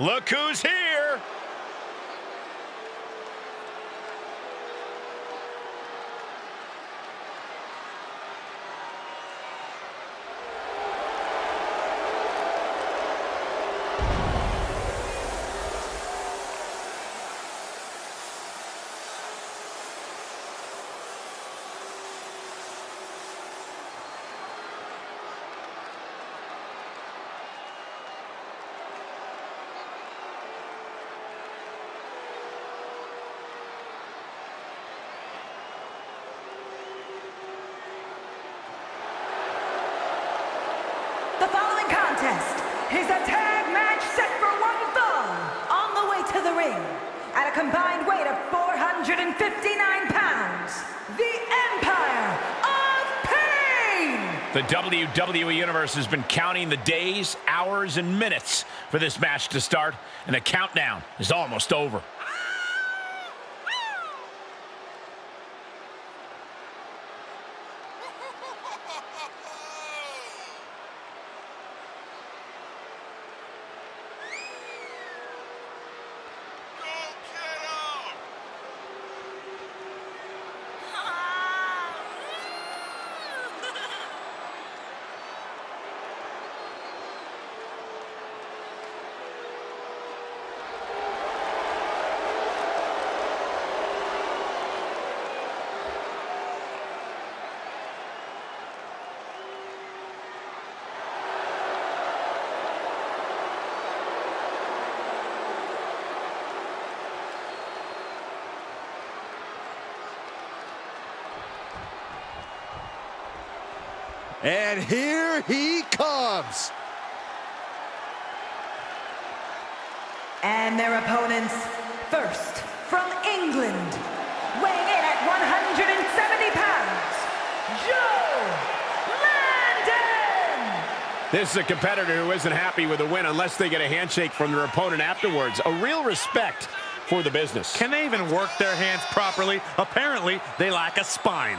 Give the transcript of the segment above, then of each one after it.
Look who's here. The following is a tag match set for one fall on the way to the ring. At a combined weight of 459 pounds, the Empire of Pain! The WWE Universe has been counting the days, hours, and minutes for this match to start, and the countdown is almost over. And here he comes. And their opponents, first from England, weighing in at 170 pounds, Joe Lando! This is a competitor who isn't happy with a win unless they get a handshake from their opponent afterwards. A real respect for the business. Can they even work their hands properly? Apparently, they lack a spine.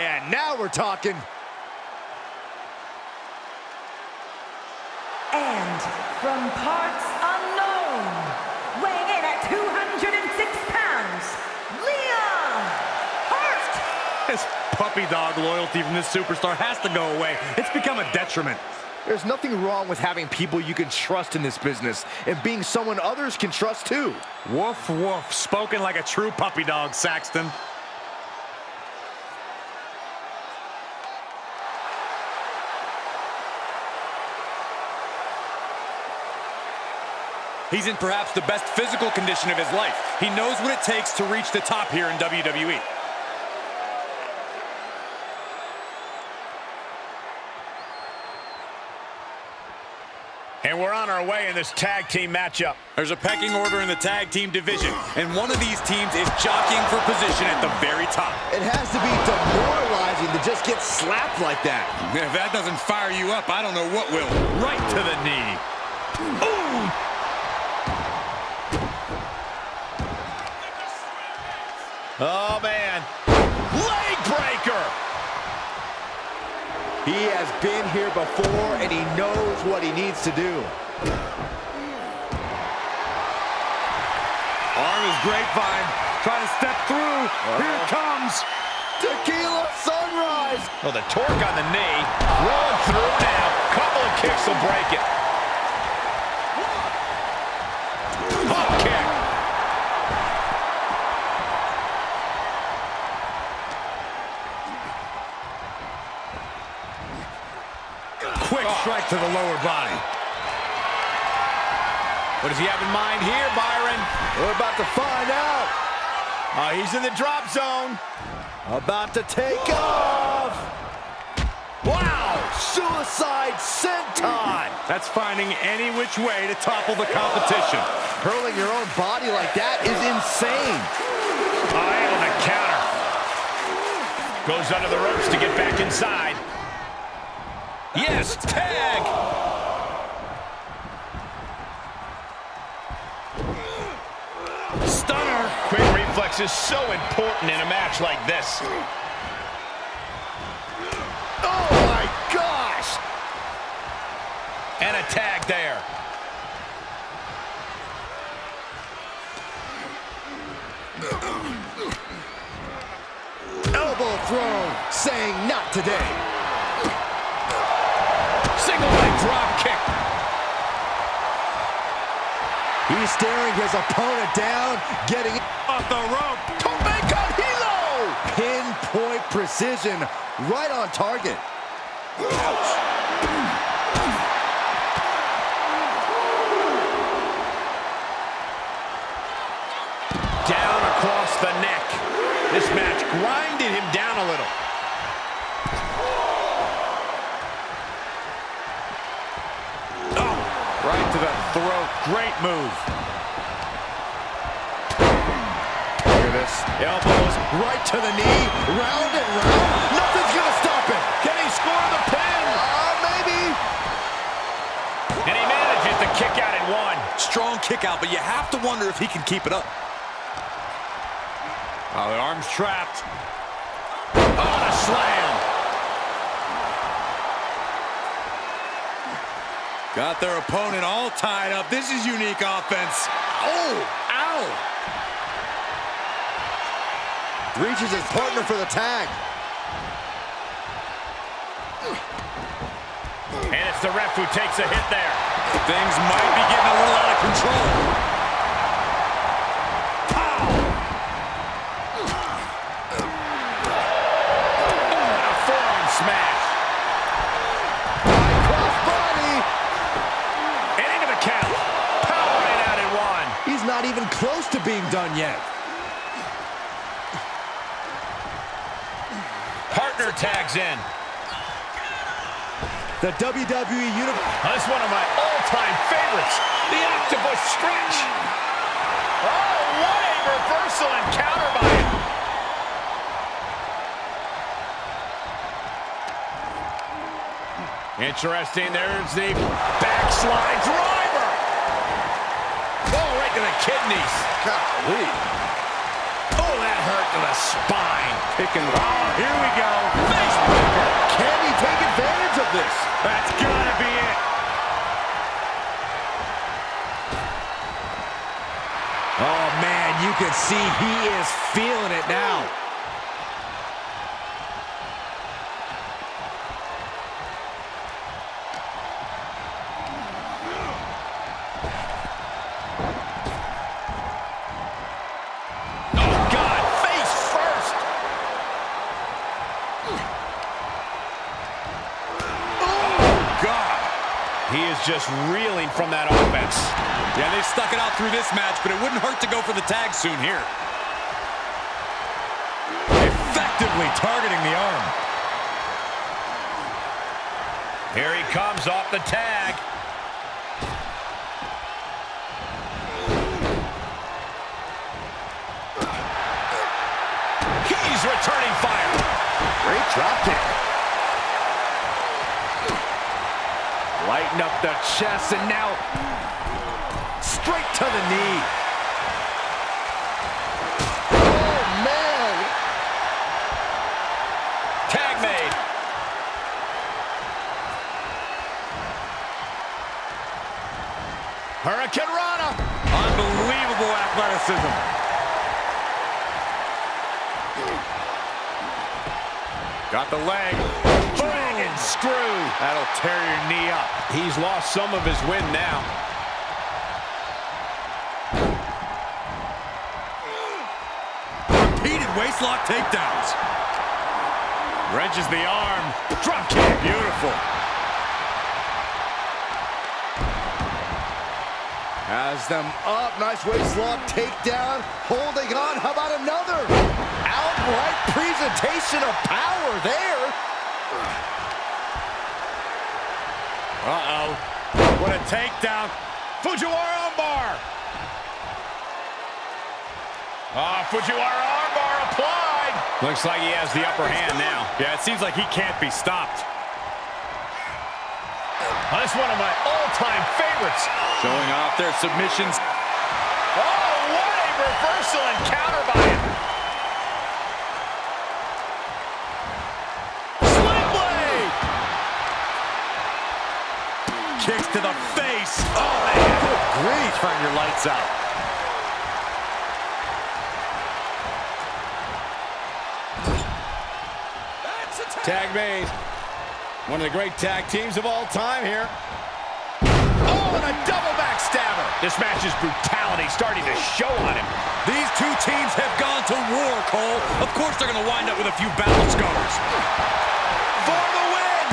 we're talking. And from parts unknown, weighing in at 206 pounds, Leon Hurt! This puppy dog loyalty from this superstar has to go away. It's become a detriment. There's nothing wrong with having people you can trust in this business and being someone others can trust too. Woof, woof. Spoken like a true puppy dog, Saxton. He's in perhaps the best physical condition of his life. He knows what it takes to reach the top here in WWE. And we're on our way in this tag team matchup. There's a pecking order in the tag team division, and one of these teams is jockeying for position at the very top. It has to be demoralizing to just get slapped like that. If that doesn't fire you up, I don't know what will. Right to the knee. Ooh! Oh, man. Leg breaker! He has been here before and he knows what he needs to do. Arm is grapevine. Trying to step through. Uh-huh. Here it comes. Tequila sunrise. Well, the torque on the knee. Rolling through now. Couple of kicks will break it. To the lower body. What does he have in mind here, Byron? We're about to find out. Oh, he's in the drop zone. About to take off. Wow, suicide senton. That's finding any which way to topple the competition. Hurling your own body like that is insane. Oh, and the counter. Goes under the ropes to get back inside. Yes, tag! Stunner. Quick reflex is so important in a match like this. Oh my gosh! And a tag there. Elbow throw, saying not today. Drop kick. He's staring his opponent down, getting Off the rope. Con hilo! Pinpoint precision, right on target. Down across the neck. This match grinded him down a little. Great move. Look at this. Elbows right to the knee, round and round. Nothing's gonna stop it. Can he score the pin? Uh, maybe. And he manages to kick out in one. Strong kick out, but you have to wonder if he can keep it up. Oh, the arm's trapped. Oh, a slam. Got their opponent all tied up. This is unique offense. Oh, ow. Reaches his partner for the tag. And it's the ref who takes a hit there. Things might be getting a little out of control. Close to being done yet. Partner tags in. The WWE Universe. That's one of my all-time favorites. The octopus stretch. Oh, what a reversal and counter by him. Interesting. There's the backslide driver. Kidneys. Golly. Oh, that hurt to the spine. Picking. Oh, here we go. Facebreaker. Can he take advantage of this? That's gotta be it. Oh, man, you can see he is feeling it now. Just reeling from that offense. Yeah, they stuck it out through this match, but it wouldn't hurt to go for the tag soon here. Effectively targeting the arm. Here he comes off the tag. He's returning fire. Great drop kick. Lighten up the chest and now straight to the knee. Oh, man. Tag made. Hurricanrana. Unbelievable athleticism. Got the leg. Screw. That'll tear your knee up. He's lost some of his wind now. Repeated waistlock takedowns. Wrenches the arm. Drop kick. Beautiful. Has them up. Nice waist lock takedown. Holding on. How about another? Outright presentation of power there. Uh-oh. What a takedown. Fujiwara armbar. Ah, Fujiwara armbar applied. Looks like he has the upper hand now. Yeah, it seems like he can't be stopped. Oh, that's one of my all-time favorites. Showing off their submissions. Oh, what a reversal and counter by him. To the face. Oh, man. Good grief. Turn your lights out. Tag made. One of the great tag teams of all time here. Oh, and a double backstabber. This match's brutality starting to show on him. These two teams have gone to war, Cole. Of course they're going to wind up with a few battle scars. For the win!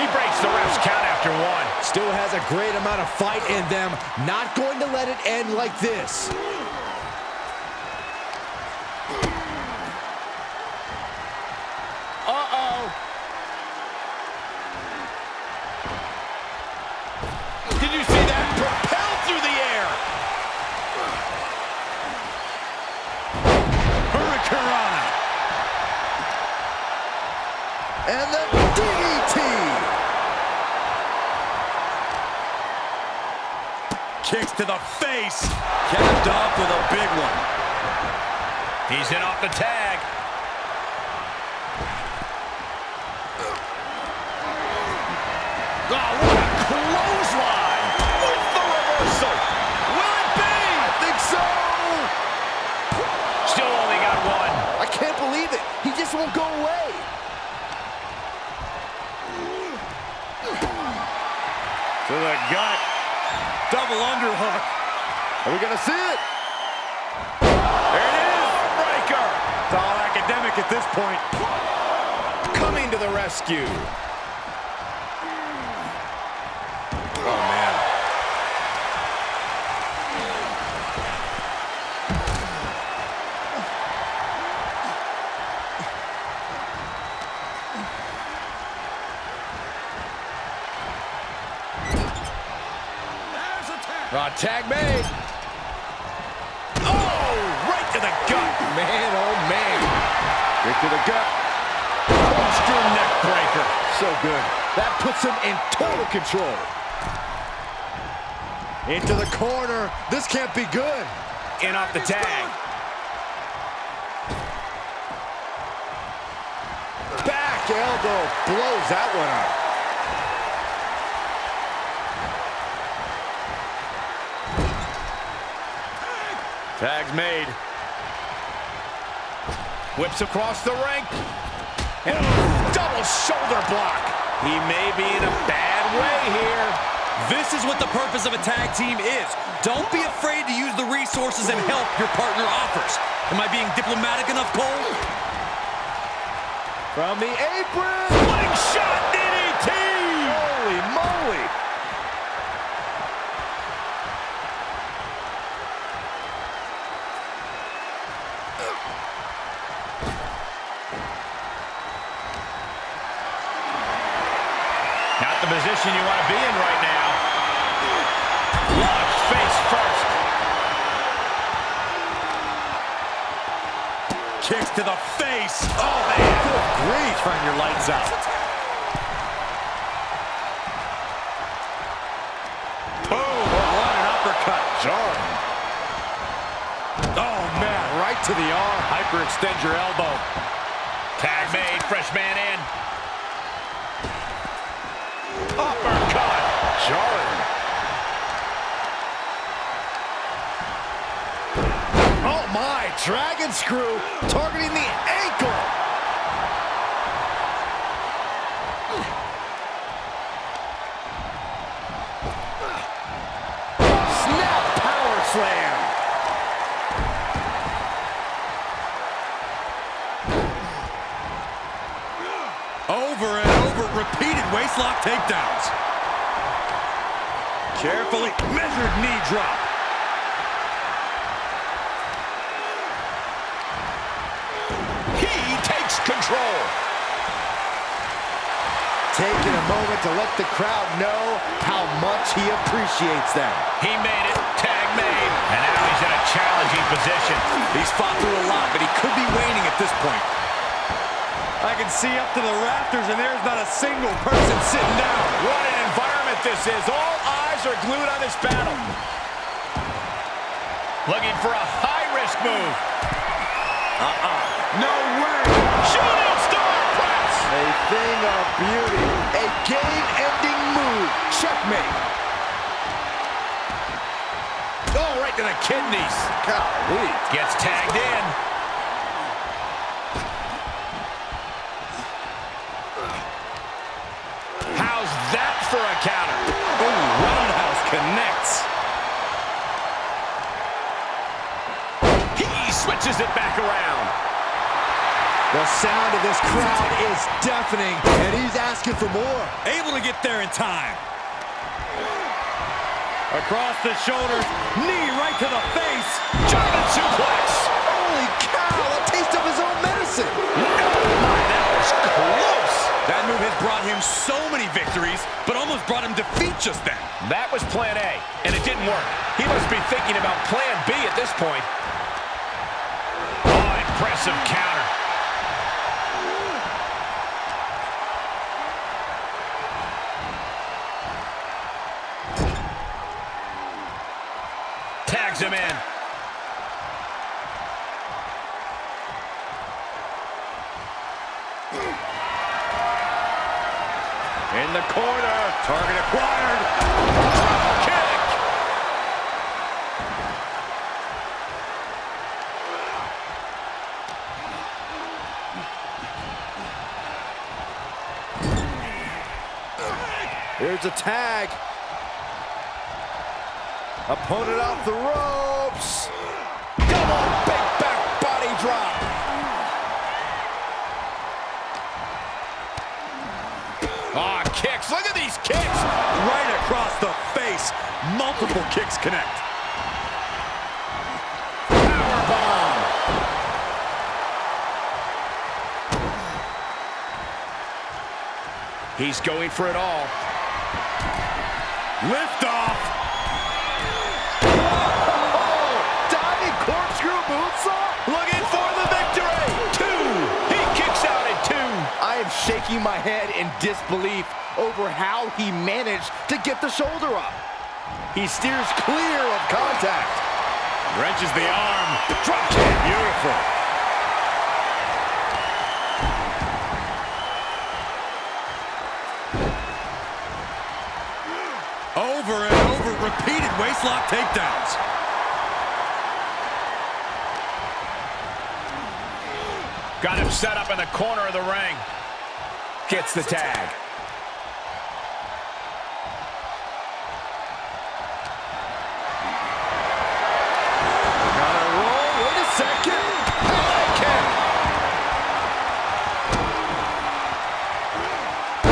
He breaks the ref's count. Still has a great amount of fight in them. Not going to let it end like this. To the face. Capped off with a big one. He's in off the tag. Oh, what a clothesline! With the reversal! Will it be? I think so. Still only got one. I can't believe it. He just won't go away. To the gut. Double underhook. Are we going to see it? There it is. Breaker. It's all academic at this point. Coming to the rescue. Oh, man. Uh, tag made. Oh, right to the gut. Man, oh, man. Kick to the gut. Monster neck breaker. So good. That puts him in total control. Into the corner. This can't be good. In off the tag. Back elbow blows that one up. Tag's made. Whips across the ring. And a double shoulder block. He may be in a bad way here. This is what the purpose of a tag team is. Don't be afraid to use the resources and help your partner offers. Am I being diplomatic enough, Cole? From the apron. Fling shot DDT. Holy moly. Position you want to be in right now. Launched face first. Kicks to the face. Oh, man. Good grief. Turn your lights out. Boom. What an uppercut. Jarring. Oh, man. Right to the arm. Hyperextend your elbow. Tag made. Fresh man in. My, dragon screw targeting the ankle. Snap power slam. Over and over, repeated waistlock takedowns. Carefully measured knee drop. Control. Taking a moment to let the crowd know how much he appreciates them. He made it. Tag made. And now he's in a challenging position. He's fought through a lot, but he could be waning at this point. I can see up to the rafters, and there's not a single person sitting down. What an environment this is. All eyes are glued on this battle. Looking for a high-risk move. Uh-uh. No way. Shooting star press. A thing of beauty. A game-ending move. Checkmate. Oh, right to the kidneys. Golly. Gets tagged in. How's that for a counter? Ooh, roundhouse connects. He switches it back around. The sound of this crowd is deafening, and he's asking for more. Able to get there in time. Across the shoulders, knee right to the face. German suplex. Holy cow, a taste of his own medicine. That was close. That move has brought him so many victories, but almost brought him defeat just then. That was plan A, and it didn't work. He must be thinking about plan B at this point. Oh, impressive counter. Tags him in. In the corner. Target acquired. Kick. Here's a tag. Opponent off the ropes. Double big back body drop. Ah, kicks. Look at these kicks. Right across the face. Multiple kicks connect. Powerbomb. He's going for it all. Lift off. Shaking my head in disbelief over how he managed to get the shoulder up. He steers clear of contact. Wrenches the arm. Drop kick. Beautiful. Over and over, repeated waistlock takedowns. Got him set up in the corner of the ring. Gets the tag. Gotta roll. Wait a second.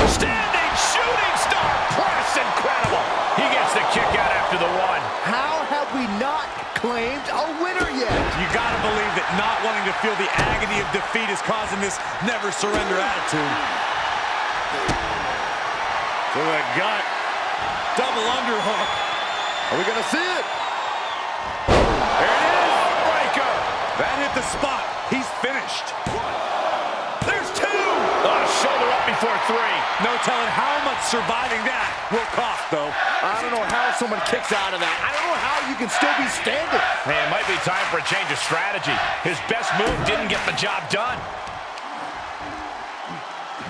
Standing shooting star press. Incredible. He gets the kick after the one. How have we not claimed a winner yet? You gotta believe that not wanting to feel the agony of defeat is causing this never surrender attitude. To the gut. Double underhook. Are we gonna see it? There it is. Breaker. That hit the spot. He's finished. There's two. Oh, shoulder up before three. No telling how much surviving that will cost, though. I don't know how someone kicks out of that. I don't know how you can still be standing. Hey, it might be time for a change of strategy. His best move didn't get the job done.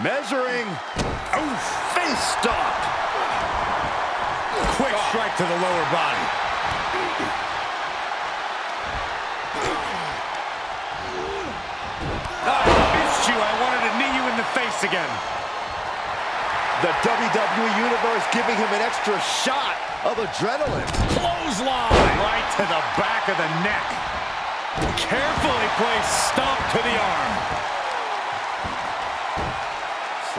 Measuring. Oh, face stop. Quick strike to the lower body. Ah, I missed you. I wanted to knee you in the face again. The WWE Universe giving him an extra shot of adrenaline. Clothesline. Right to the back of the neck. Carefully placed stomp to the arm.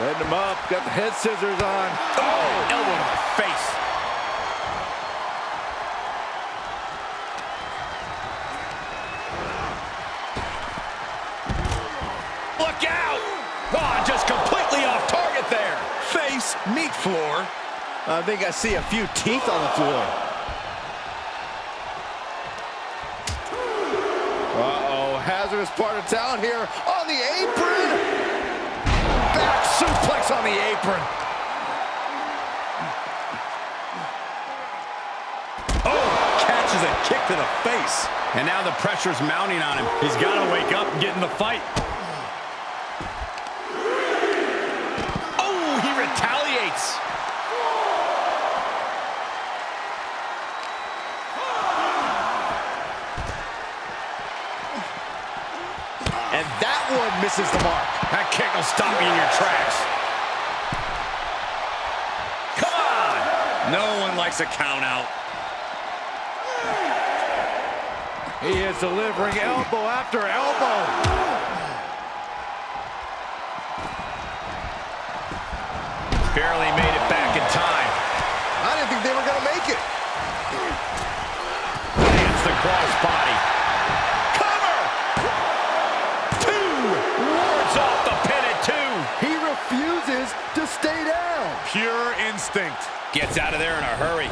Setting him up, got the head scissors on. Oh, elbow to the face. Look out! Oh, just completely off target there. Face, meet floor. I think I see a few teeth on the floor. Uh-oh, hazardous part of town here on the apron. Suplex on the apron. Oh, catches a kick to the face. And now the pressure's mounting on him. He's got to wake up and get in the fight. Oh, he retaliates. And that one misses the mark. That will stop you in your tracks. Come on! No one likes a count out. He is delivering elbow after elbow. Barely made it back in time. I didn't think they were going to make it. Lands the crossbody. Gets out of there in a hurry.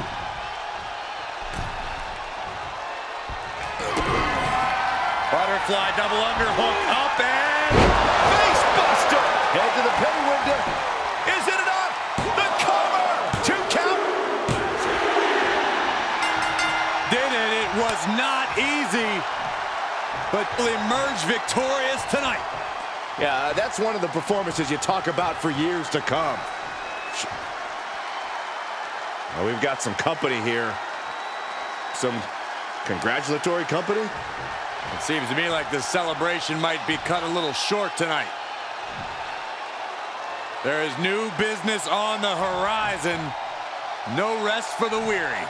Butterfly double underhook up and Face buster! Head to the penny window. Is it enough? The cover! Two count. did it. It was not easy, but will emerge victorious tonight. Yeah, that's one of the performances you talk about for years to come. Well, we've got some company here. Some congratulatory company. It seems to me like the celebration might be cut a little short tonight. There is new business on the horizon. No rest for the weary.